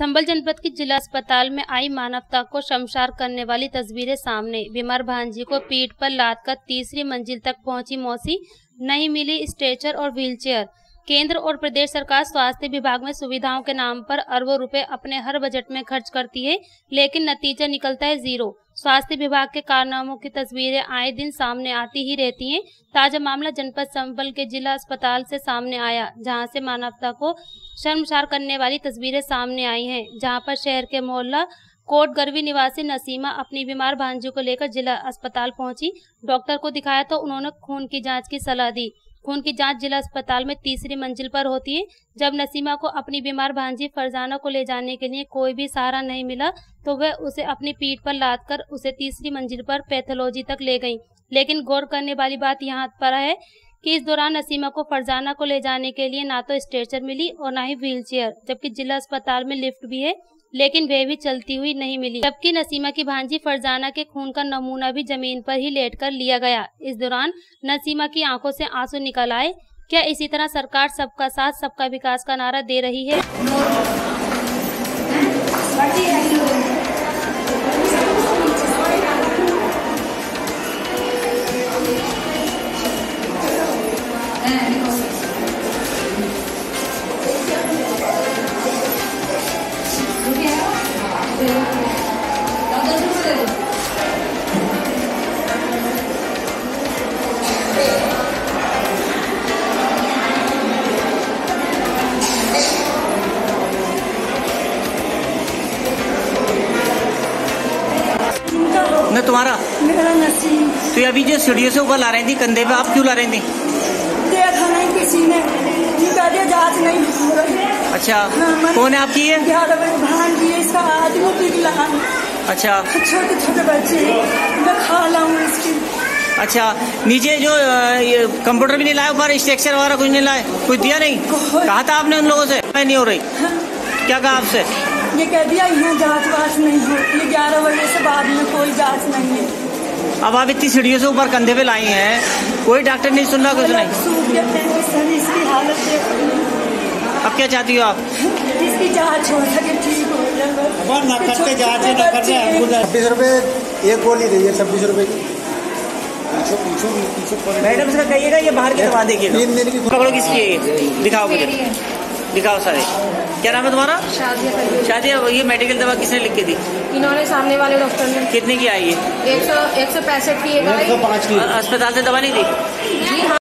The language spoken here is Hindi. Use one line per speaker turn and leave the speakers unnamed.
संबल जनपद के जिला अस्पताल में आई मानवता को शमशार करने वाली तस्वीरें सामने। बीमार भांजी को पीठ पर लाद कर तीसरी मंजिल तक पहुँची मौसी, नहीं मिली स्ट्रेचर और व्हीलचेयर। केंद्र और प्रदेश सरकार स्वास्थ्य विभाग में सुविधाओं के नाम पर अरबों रुपए अपने हर बजट में खर्च करती है, लेकिन नतीजा निकलता है ज़ीरो। स्वास्थ्य विभाग के कारनामों की तस्वीरें आए दिन सामने आती ही रहती हैं। ताज़ा मामला जनपद संबल के जिला अस्पताल से सामने आया, जहाँ से मानवता को शर्मसार करने वाली तस्वीरें सामने आई हैं, जहाँ पर शहर के मोहल्ला कोट गर्वी निवासी नसीमा अपनी बीमार भांजी को लेकर जिला अस्पताल पहुँची। डॉक्टर को दिखाया तो उन्होंने खून की जाँच की सलाह दी। खून की जाँच जिला अस्पताल में तीसरी मंजिल पर होती है। जब नसीमा को अपनी बीमार भांजी फरजाना को ले जाने के लिए कोई भी सहारा नहीं मिला तो वह उसे अपनी पीठ पर लाद कर उसे तीसरी मंजिल पर पैथोलॉजी तक ले गई। लेकिन गौर करने वाली बात यहाँ पर है कि इस दौरान नसीमा को फरजाना को ले जाने के लिए ना तो स्ट्रेचर मिली और ना ही व्हील जबकि जिला अस्पताल में लिफ्ट भी है। लेकिन वे भी चलती हुई नहीं मिली, जबकि नसीमा की भांजी फरजाना के खून का नमूना भी ज़मीन पर ही लेट कर लिया गया। इस दौरान नसीमा की आँखों से आँसू निकल आए। क्या इसी तरह सरकार सबका साथ, सबका विकास का नारा दे रही है।
न तुम्हारा
मेरा नसीब
तो ये अभी जो सीढ़ियों से ऊपर ला रही थी कंधे पे आप क्यों ला रही थी
देखा नहीं किसी ने। जाँच नहीं रही
अच्छा
हाँ,
कौन है आपकी ये? अच्छा।
छोटे छोटे बच्चे मैं खा लाऊं इसकी।
अच्छा नीचे जो ये कंप्यूटर भी नहीं लाया ऊपर स्ट्रक्चर वगैरह कुछ नहीं लाए कुछ दिया नहीं? कहा था आपने उन लोगों से? मैं नहीं हो रही। क्या कहा आपसे?
ये कह दिया यहाँ जाँच वाच नहीं हो। ये ग्यारह बजे से बाद में कोई जाँच नहीं है।
अब आप इतनी सीढ़ियों से ऊपर कंधे पे लाई हैं कोई डॉक्टर नहीं सुन रहा कुछ नहीं
सूख गए थे, सर इसकी हालत देख
अब क्या चाहती हो आप?
इसकी जाँच हो सके ठीक हो जाए बस।
अब ना करते जाँच न करते
बच्चे-
हमको दस-
छब्बीस रुपए एक गोली रही है छब्बीस रुपए की।
मैडम से कहिएगा ये बाहर की दवा देखिए
तीन दिन की
पकड़ो किसकी है ये? दिखाओ मुझे। दिखाओ सारे। क्या नाम है तुम्हारा?
शादिया कर
शादी ये मेडिकल दवा किसने लिख के दी?
इन्होंने सामने वाले डॉक्टर ने।
कितने की आई है?
एक सौ एक सौ पैंसठ
की।
अस्पताल से दवा नहीं दी?